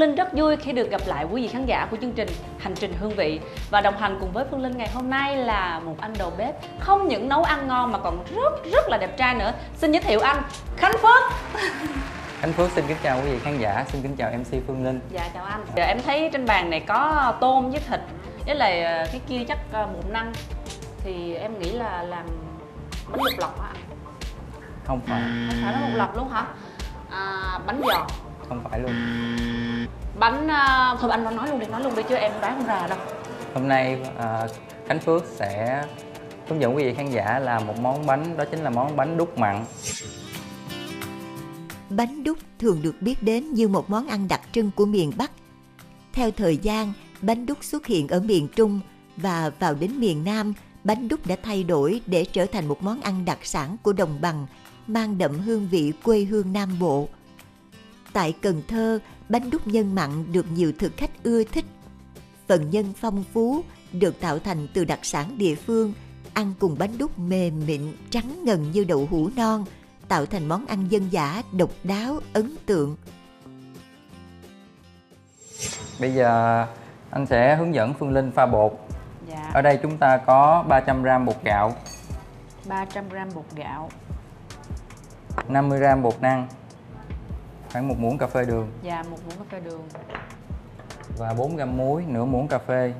Phương Linh rất vui khi được gặp lại quý vị khán giả của chương trình Hành trình hương vị và đồng hành cùng với Phương Linh ngày hôm nay là một anh đầu bếp không những nấu ăn ngon mà còn rất rất là đẹp trai nữa. Xin giới thiệu anh Khánh Phước. Khánh Phước xin kính chào quý vị khán giả, xin kính chào MC Phương Linh. Dạ chào anh. Giờ em thấy trên bàn này có tôm với thịt, với lại ờ, cái kia chắc ờ, bột năng. Thì em nghĩ là làm bánh lục lọc hả anh? Không phải, Không phải bánh lục lọc luôn hả? À, bánh giò. Không phải luôn. Bánh ờ, thôi anh nói luôn đi, nói luôn đi chứ em đoán không ra đâu. Hôm nay à, Khánh Phước sẽ hướng dẫn quý vị khán giả làm một món bánh, đó chính là món bánh đúc mặn. Bánh đúc thường được biết đến như một món ăn đặc trưng của miền Bắc. Theo thời gian, bánh đúc xuất hiện ở miền Trung và vào đến miền Nam, bánh đúc đã thay đổi để trở thành một món ăn đặc sản của đồng bằng, mang đậm hương vị quê hương Nam Bộ. Tại Cần Thơ, bánh đúc nhân mặn được nhiều thực khách ưa thích. Phần nhân phong phú được tạo thành từ đặc sản địa phương, ăn cùng bánh đúc mềm mịn, trắng ngần như đậu hũ non, tạo thành món ăn dân dã độc đáo, ấn tượng. Bây giờ anh sẽ hướng dẫn Phương Linh pha bột. Dạ. Ở đây chúng ta có 300g bột gạo, 300g bột gạo 50g bột năng, khoảng một muỗng cà phê đường và một muỗng cà phê đường và 4g muối, nửa muỗng cà phê.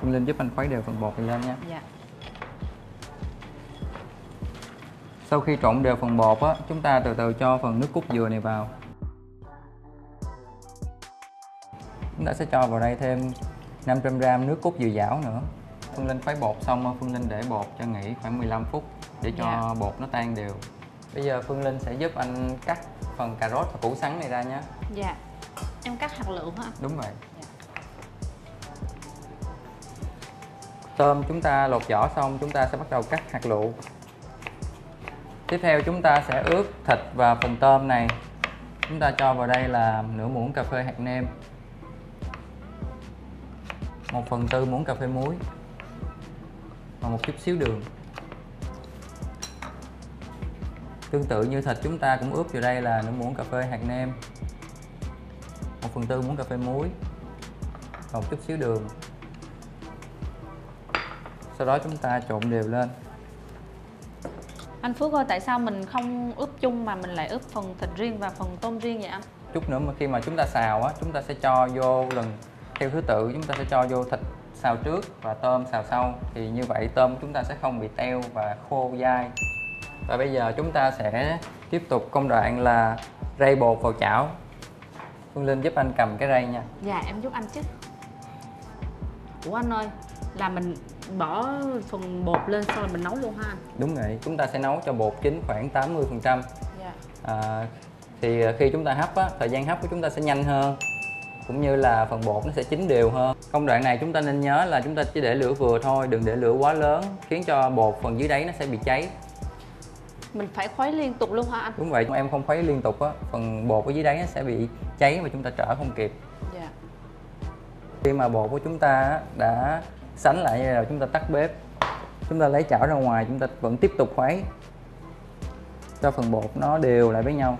Phương Linh giúp anh khuấy đều phần bột này lên nha. dạ Sau khi trộn đều phần bột á, chúng ta từ từ cho phần nước cốt dừa này vào. Chúng ta sẽ cho vào đây thêm 500g nước cốt dừa dảo nữa. Phương Linh khuấy bột xong, Phương Linh để bột cho nghỉ khoảng 15 phút để cho Dạ. bột nó tan đều. Bây giờ Phương Linh sẽ giúp anh cắt phần cà rốt và củ sắn này ra nhé. dạ em cắt hạt lựu hả Đúng vậy. Dạ. Tôm chúng ta lột vỏ xong, chúng ta sẽ bắt đầu cắt hạt lựu. Tiếp theo chúng ta sẽ ướp thịt và phần tôm này. Chúng ta cho vào đây là nửa muỗng cà phê hạt nêm. 1 phần tư muỗng cà phê muối và một chút xíu đường. Tương tự như thịt chúng ta cũng ướp vào đây là nửa muỗng cà phê hạt nêm, 1 phần tư muỗng cà phê muối. Và một chút xíu đường. Sau đó chúng ta trộn đều lên. anh Phước ơi tại sao mình không ướp chung mà mình lại ướp phần thịt riêng và phần tôm riêng vậy anh? Chút nữa mà khi mà chúng ta xào á chúng ta sẽ cho vô lần theo thứ tự chúng ta sẽ cho vô thịt xào trước và tôm xào sau. Thì như vậy tôm chúng ta sẽ không bị teo và khô dai và bây giờ chúng ta sẽ tiếp tục công đoạn là rây bột vào chảo. Phương Linh giúp anh cầm cái rây nha. Dạ em giúp anh chứ. Ủa anh ơi là mình bỏ phần bột lên sau là mình nấu luôn ha. Anh đúng vậy chúng ta sẽ nấu cho bột chín khoảng 80 phần trăm. Dạ. À, thì khi chúng ta hấp á, thời gian hấp của chúng ta sẽ nhanh hơn cũng như là phần bột nó sẽ chín đều hơn. Công đoạn này chúng ta nên nhớ là chúng ta chỉ để lửa vừa thôi đừng để lửa quá lớn khiến cho bột phần dưới đáy nó sẽ bị cháy mình phải khuấy liên tục luôn hả anh? Đúng vậy em không khuấy liên tục á. Phần bột ở dưới đáy sẽ bị cháy và chúng ta trở không kịp. Dạ. Khi mà bột của chúng ta đã sánh lại như rồi chúng ta tắt bếp. Chúng ta lấy chảo ra ngoài chúng ta vẫn tiếp tục khuấy. Cho phần bột nó đều lại với nhau.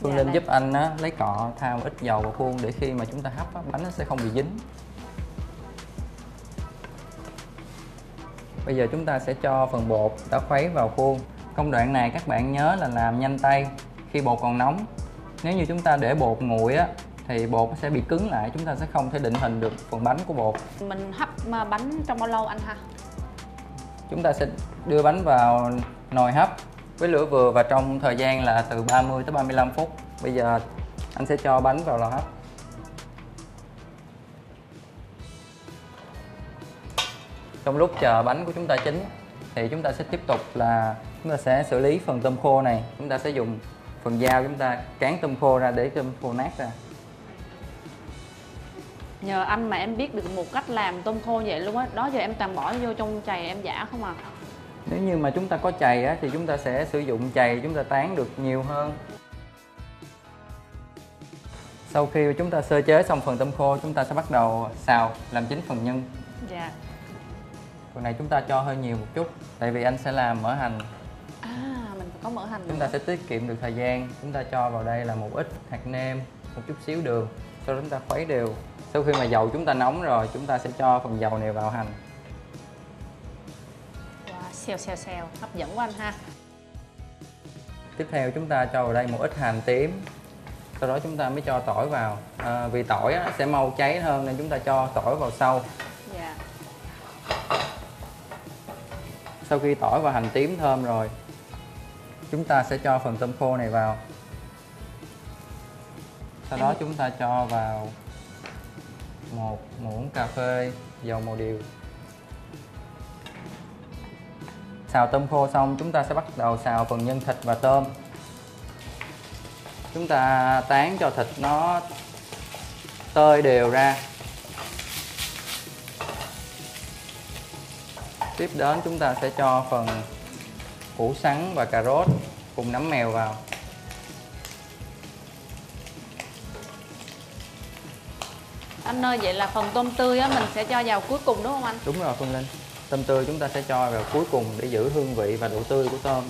Phương Dạ, Linh giúp anh á, lấy cọ thao ít dầu vào khuôn để khi mà chúng ta hấp á, bánh nó sẽ không bị dính. Bây giờ chúng ta sẽ cho phần bột đã khuấy vào khuôn Công đoạn này các bạn nhớ là làm nhanh tay khi bột còn nóng. Nếu như chúng ta để bột nguội á thì bột nó sẽ bị cứng lại chúng ta sẽ không thể định hình được phần bánh của bột. Mình hấp mà bánh trong bao lâu anh ha? Chúng ta sẽ đưa bánh vào nồi hấp với lửa vừa và trong thời gian là từ 30 tới 35 phút. Bây giờ anh sẽ cho bánh vào lò hấp. Trong lúc chờ bánh của chúng ta chín thì chúng ta sẽ tiếp tục là chúng ta sẽ xử lý phần tôm khô này. Chúng ta sẽ dùng phần dao chúng ta cán tôm khô ra để tôm khô nát ra. Nhờ anh mà em biết được một cách làm tôm khô vậy luôn á. Đó giờ em toàn bỏ vô trong chày em giả không à. Nếu như mà chúng ta có chày á, thì chúng ta sẽ sử dụng chày chúng ta tán được nhiều hơn. Sau khi chúng ta sơ chế xong phần tôm khô chúng ta sẽ bắt đầu xào làm chín phần nhân. Dạ phần này chúng ta cho hơi nhiều một chút tại vì anh sẽ làm mỡ hành. À mình có mỡ hành chúng ta sẽ tiết kiệm được thời gian. Chúng ta cho vào đây là một ít hạt nêm một chút xíu đường sau đó chúng ta khuấy đều. Sau khi mà dầu chúng ta nóng rồi chúng ta sẽ cho phần dầu này vào hành. Wow, xèo xèo xèo. Hấp dẫn quá anh ha. Tiếp theo chúng ta cho vào đây một ít hành tím. Sau đó chúng ta mới cho tỏi vào. À, vì tỏi á, sẽ mau cháy hơn nên chúng ta cho tỏi vào sau dạ sau khi tỏi và hành tím thơm rồi chúng ta sẽ cho phần tôm khô này vào. Sau đó chúng ta cho vào một muỗng cà phê dầu màu điều. Xào tôm khô xong chúng ta sẽ bắt đầu xào phần nhân thịt và tôm. Chúng ta tán cho thịt nó tơi đều ra tiếp đến chúng ta sẽ cho phần củ sắn và cà rốt cùng nấm mèo vào. Anh ơi vậy là phần tôm tươi á mình sẽ cho vào cuối cùng đúng không anh? Đúng rồi Phương Linh. Tôm tươi chúng ta sẽ cho vào cuối cùng để giữ hương vị và độ tươi của tôm.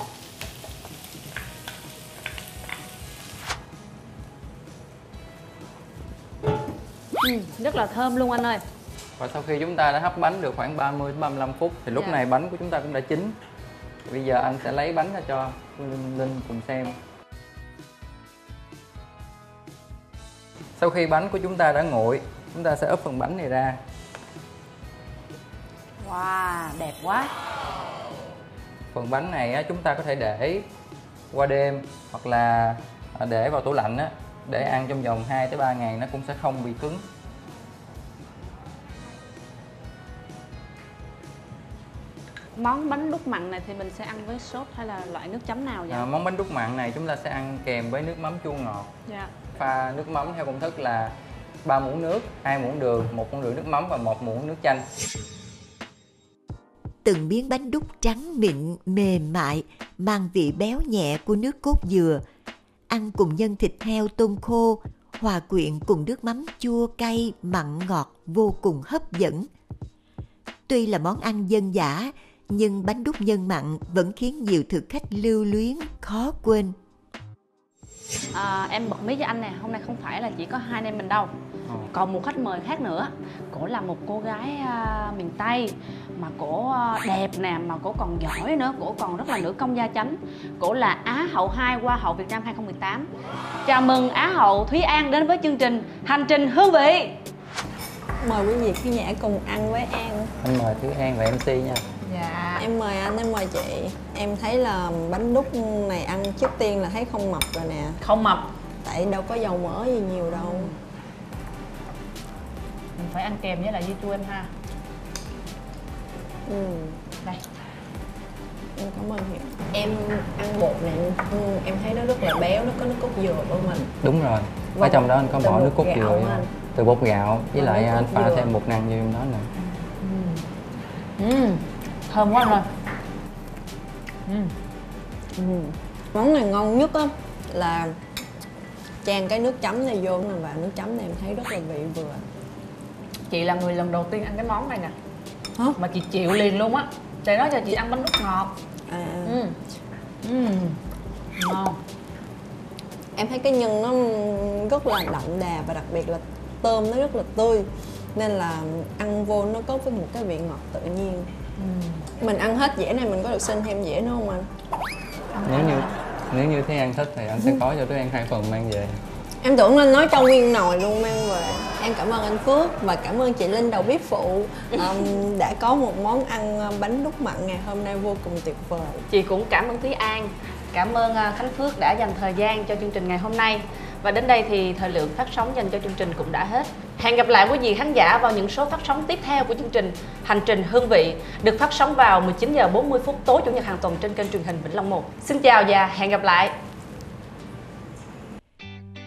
Ừ, rất là thơm luôn anh ơi và sau khi chúng ta đã hấp bánh được khoảng 30 đến 35 phút thì lúc Dạ. này bánh của chúng ta cũng đã chín. Bây giờ anh sẽ lấy bánh ra cho Linh, Linh cùng xem. Sau khi bánh của chúng ta đã nguội chúng ta sẽ ướp phần bánh này ra. Wow đẹp quá. Phần bánh này chúng ta có thể để qua đêm hoặc là để vào tủ lạnh á, để ăn trong vòng 2 tới 3 ngày nó cũng sẽ không bị cứng món bánh đúc mặn này thì mình sẽ ăn với sốt hay là loại nước chấm nào vậy? À, món bánh đúc mặn này chúng ta sẽ ăn kèm với nước mắm chua ngọt. Dạ. Pha nước mắm theo công thức là 3 muỗng nước, 2 muỗng đường, 1 muỗng rưỡi nước mắm và 1 muỗng nước chanh. từng miếng bánh đúc trắng mịn mềm mại mang vị béo nhẹ của nước cốt dừa. Ăn cùng nhân thịt heo tôm khô hòa quyện cùng nước mắm chua cay mặn ngọt vô cùng hấp dẫn. Tuy là món ăn dân dã nhưng bánh đúc nhân mặn vẫn khiến nhiều thực khách lưu luyến khó quên. À, em bật mí cho anh nè hôm nay không phải là chỉ có hai anh em mình đâu. Còn một khách mời khác nữa cổ là một cô gái à, miền tây mà cổ à, đẹp nè mà cổ còn giỏi nữa cổ còn rất là nữ công gia chánh. Cổ là á hậu 2 hoa hậu việt nam 2018 chào mừng á hậu thúy an đến với chương trình hành trình hương vị. Mời quý vị khán giả cùng ăn với An. Anh mời Thúy An và MC nha. Dạ. Em mời anh, em mời chị. Em thấy là bánh đúc này ăn trước tiên là thấy không mập rồi nè. Không mập. Tại đâu có dầu mỡ gì nhiều đâu. Mình phải ăn kèm với lại dưa chua em ha. Ừ. đây. Em cảm ơn Hiệp. Em ăn bột này ừ, em thấy nó rất là béo, nó có nước cốt dừa của mình. Đúng rồi. Ở Vâng, trong đó anh có bỏ nước cốt dừa từ bột gạo với Và lại nước anh pha dừa. thêm bột năng vô trong đó nữa. ừ, thơm quá anh ơi ừ. ừ. Món này ngon nhất á là chan cái nước chấm này vô và nước chấm này em thấy rất là vị vừa chị là người lần đầu tiên ăn cái món này nè Hả? mà chị chịu liền luôn á chị nói cho chị ăn bánh đúc ngọt À, ừ. Ừ. ngon em thấy cái nhân nó rất là đậm đà và đặc biệt là tôm nó rất là tươi nên là ăn vô nó có với một cái vị ngọt tự nhiên mình ăn hết dĩa này mình có được xin thêm dĩa nữa không anh? Nếu như nếu như thấy An thích thì anh sẽ có cho Thúy An hai phần mang về. em tưởng anh nói trong nguyên nồi luôn mang về. Em cảm ơn anh phước và cảm ơn chị linh đầu bếp phụ. Um, đã có một món ăn bánh đúc mặn ngày hôm nay vô cùng tuyệt vời. Chị cũng cảm ơn thúy an cảm ơn à, khánh phước đã dành thời gian cho chương trình ngày hôm nay và đến đây thì thời lượng phát sóng dành cho chương trình cũng đã hết hẹn gặp lại quý vị khán giả vào những số phát sóng tiếp theo của chương trình hành trình hương vị, được phát sóng vào 19 giờ 40 phút tối chủ nhật hàng tuần trên kênh truyền hình Vĩnh Long 1 xin chào và hẹn gặp lại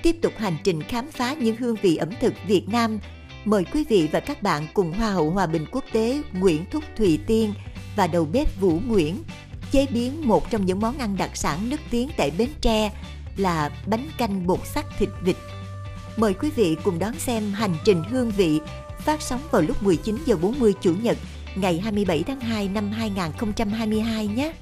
tiếp tục hành trình khám phá những hương vị ẩm thực Việt Nam. Mời quý vị và các bạn cùng Hoa hậu Hòa bình quốc tế Nguyễn Thúc Thùy Tiên và đầu bếp Vũ Nguyễn, chế biến một trong những món ăn đặc sản nước tiếng tại Bến Tre là bánh canh bột sắt thịt vịt. Mời quý vị cùng đón xem hành trình hương vị phát sóng vào lúc 19 giờ 40 chủ nhật, ngày 27 tháng 2 năm 2022 nhé.